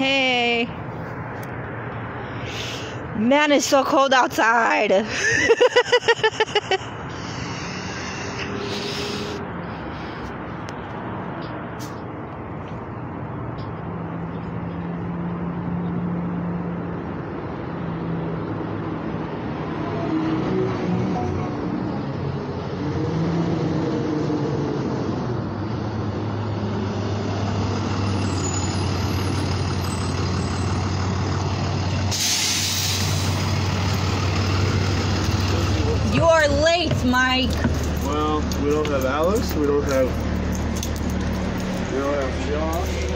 Hey. Man, it's so cold outside. are late, Mike. Well, we don't have Alice. We don't have. We don't have Josh.